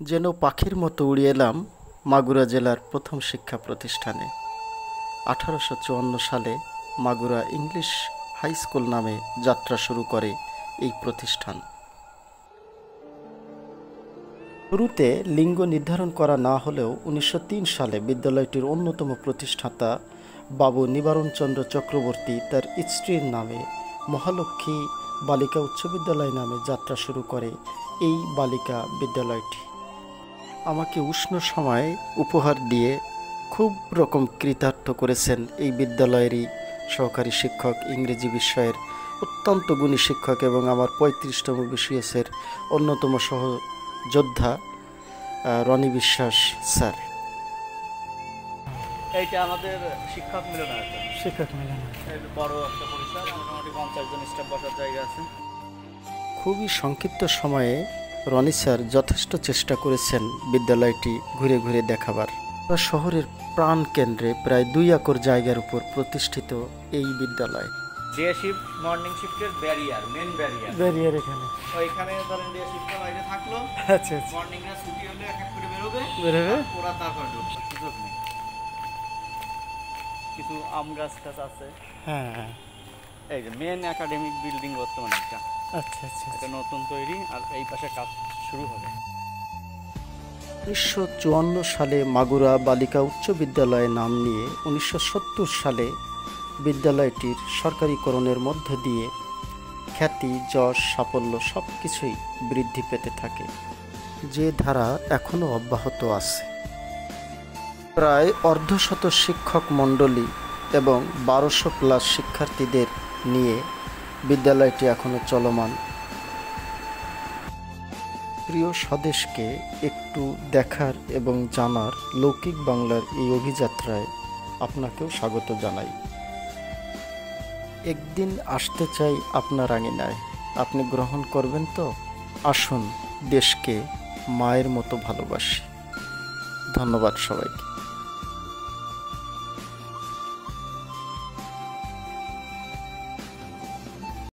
যেন পাখির মতো উড়িয়ে এলাম মাগুরা জেলার প্রথম শিক্ষা প্রতিষ্ঠানে। আঠারোশো চুয়ান্ন সালে মাগুরা ইংলিশ হাই স্কুল নামে যাত্রা শুরু করে এই প্রতিষ্ঠান। শুরুতে লিঙ্গ নির্ধারণ করা না হলেও উনিশশো তিন সালে বিদ্যালয়টির অন্যতম প্রতিষ্ঠাতা বাবু নিবারণচন্দ্র চক্রবর্তী তার স্ত্রীর নামে মহালক্ষ্মী বালিকা উচ্চ বিদ্যালয় নামে যাত্রা শুরু করে এই বালিকা বিদ্যালয়টি। আমাকে উষ্ণ সময় উপহার দিয়ে খুব রকম কৃতার্থ করেছেন এই বিদ্যালয়েরই সহকারী শিক্ষক ইংরেজি বিষয়ের অত্যন্ত গুণী শিক্ষক এবং আমার পঁয়ত্রিশতম বিসিএসের অন্যতম সহযোদ্ধা রনি বিশ্বাস স্যার। এইটা আমাদের শিক্ষক মিলনায়তন। শিক্ষক মিলন এর বড় একটা পরিসর। মোটামুটি পঞ্চাশ জন স্টাফ বসার জায়গা আছে। খুবই সংক্ষিপ্ত সময়ে রনি স্যার যথেষ্ট চেষ্টা করেছেন বিদ্যালয়টি ঘুরে ঘুরে দেখাবার। শহরের প্রাণ কেন্দ্রে প্রায় দুই একর জায়গার উপর প্রতিষ্ঠিত এই বিদ্যালয়। ডে শিফট মর্নিং শিফটের ব্যারিয়ার মেন ব্যারিয়ার ব্যারিয়ার এখানে। ওইখানে ধরেন ডে শিফটটা বাইরে থাকল। আচ্ছা আচ্ছা। মর্নিংটা ছুটি হলে এক এক করে বেরোবে। বেরোবে? ওরা তারপর ঢুকবে। সুযোগ নেই। কিছু আম গাছ টাছ আছে। হ্যাঁ হ্যাঁ। এই যে মেন একাডেমিক বিল্ডিং বর্তমানে এটা আচ্ছা আচ্ছা এটা নতুন তৈরি আর এই পাশে কাজ শুরু হবে। উনিশশো চুয়ান্ন সালে মাগুরা বালিকা উচ্চ বিদ্যালয়ে নাম নিয়ে উনিশশো সত্তর সালে বিদ্যালয়টির সরকারিকরণের মধ্য দিয়ে খ্যাতি যশ সাফল্য সব কিছুই বৃদ্ধি পেতে থাকে। যে ধারা এখনও অব্যাহত আছে। প্রায় অর্ধশত শিক্ষক মণ্ডলী এবং বারোশো প্লাস শিক্ষার্থীদের নিয়ে বিদ্যালয়টি এখনও চলমান। প্রিয় স্বদেশকে একটু দেখার এবং জানার লৌকিক বাংলার এই অভিযাত্রায় আপনাকেও স্বাগত জানাই। একদিন আসতে চাই আপনার আঙিনায়। আপনি গ্রহণ করবেন তো? আসুন, দেশকে মায়ের মতো ভালোবাসি। ধন্যবাদ সবাইকে।